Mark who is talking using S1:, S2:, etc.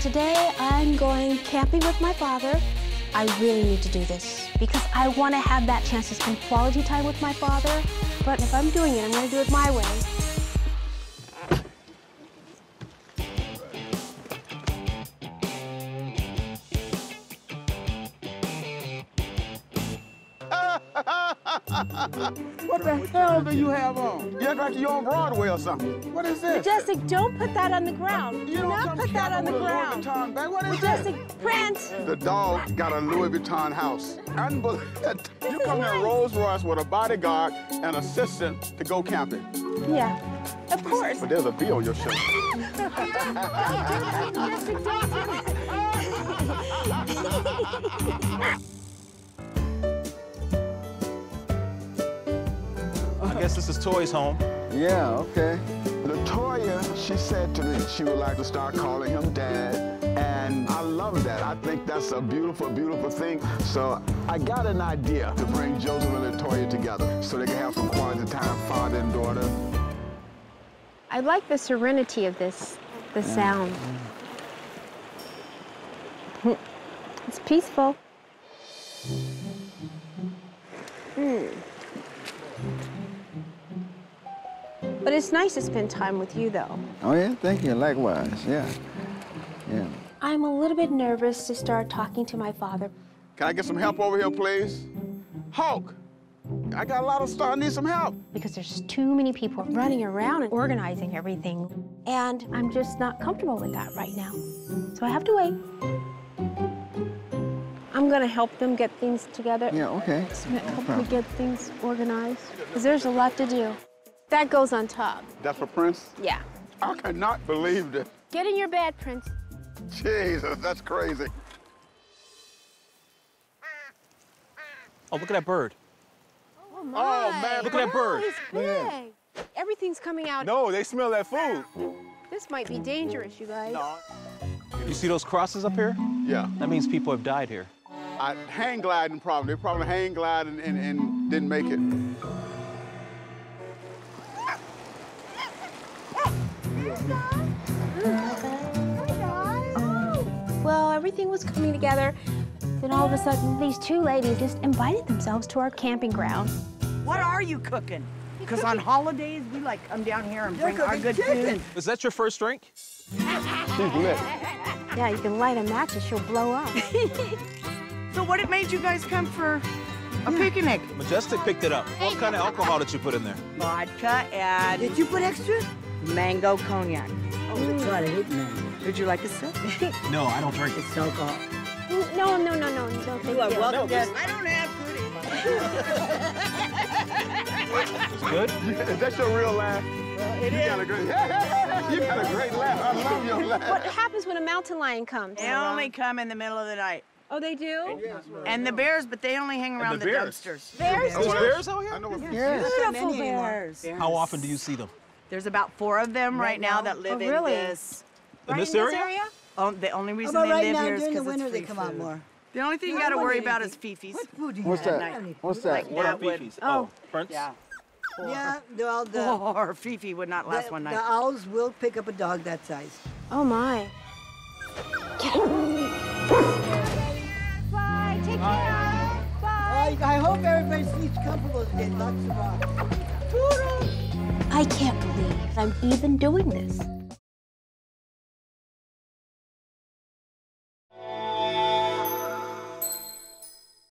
S1: today I'm going camping with my father. I really need to do this because I want to have that chance to spend quality time with my father. But if I'm doing it, I'm going to do it my way.
S2: What the hell do you have on? You act like you're on Broadway or something. What is this?
S1: Majestic, don't put that on the ground.
S2: You
S1: Do
S2: don't
S1: not put that on the
S2: shopping Louis
S1: ground.
S2: Vuitton bag. What is
S1: Majestic,
S2: this?
S1: Prince.
S2: The dog got a Louis Vuitton house. Unbelievable. You come in Rolls Royce with a bodyguard and assistant to go camping.
S1: Yeah, of course.
S2: But there's a bee on your shirt.
S3: I guess this is Toy's home.
S2: Yeah, okay. La Toya, she said to me she would like to start calling him dad. And I love that. I think that's a beautiful, beautiful thing. So I got an idea to bring Joseph and La Toya together so they can have some quality time, father and daughter.
S1: I like the serenity of this, the sound. It's peaceful. But it's nice to spend time with you, though.
S2: Oh, yeah? Thank you. Likewise. Yeah. Yeah.
S1: I'm a little bit nervous to start talking to my father.
S2: Can I get some help over here, please? Hulk, I got a lot of stuff. I need some help.
S1: because there's too many people running around and organizing everything. And I'm just not comfortable with that right now. So I have to wait. I'm gonna help them get things together.
S2: Yeah, okay.
S1: Help me get things organized. Because there's a lot to do. That goes on top.
S2: That's for Prince?
S1: Yeah.
S2: I cannot believe this.
S1: Get in your bed, Prince.
S2: Jesus, that's crazy.
S3: Oh, look at that bird.
S1: Oh, oh my.
S2: Oh, man,
S3: Look at that bird.
S1: Oh, he's big. Everything's coming out.
S2: No, they smell that food.
S1: This might be dangerous, you guys.
S3: You see those crosses up here?
S2: Yeah.
S3: That means people have died here.
S2: I, hang gliding problem. They probably hang gliding and, and didn't make it.
S1: Well, everything was coming together. Then all of a sudden, these two ladies just invited themselves to our camping ground.
S4: What are you cooking? Because on holidays, we like come down here and bring our good food.
S3: Is that your first drink?
S2: She's lit.
S1: Yeah, you can light a match and she'll blow up.
S4: So what it made you guys come for a picnic?
S3: Majestic picked it up. What kind of alcohol did you put in there?
S4: Vodka and... Did you put extra? Mango cognac.
S5: Oh, my God, I hate mango.
S4: Would you like a sip?
S3: No, I don't drink.
S5: It's alcohol.
S1: no, no, no, no, no, thank you. Well, welcome.
S4: I don't have
S3: It's good?
S2: Is that your real laugh?
S4: It
S2: You got a great, you got a great laugh. I love your laugh.
S1: What happens when a mountain lion comes?
S4: They only come in the middle of the night.
S1: Oh, they do?
S4: And the bears, but they only hang around
S3: the
S4: the,
S3: bears.
S4: dumpsters.
S1: Bears
S3: There's bears out here?
S2: I know what
S4: Beautiful bears.
S3: How often do you see them?
S4: There's about four of them right now that live
S1: Oh,
S4: in
S1: really?
S4: this.
S3: In
S1: Right
S3: this
S1: in
S3: area?
S4: Oh, the only reason
S5: about
S4: they
S5: right
S4: live
S5: now
S4: here is because it's
S5: winter
S4: free
S5: they come out more?
S4: The only thing you
S5: I
S4: got to worry about is
S5: anything.
S4: fifis.
S5: What food do you
S2: What's
S5: have?
S2: that?
S5: I
S2: What's that?
S4: Like
S3: What are
S4: that would,
S3: fifis?
S1: Oh.
S3: oh Prince?
S4: yeah.
S5: Yeah, they're all the,
S4: Or Fifi would not last
S5: the,
S4: one night.
S5: the owls will pick up a dog that size.
S1: Oh, my. Bye, take care. Bye.
S5: I, I hope everybody sleeps comfortable today. Lots of rock.
S1: I can't believe I'm even doing this.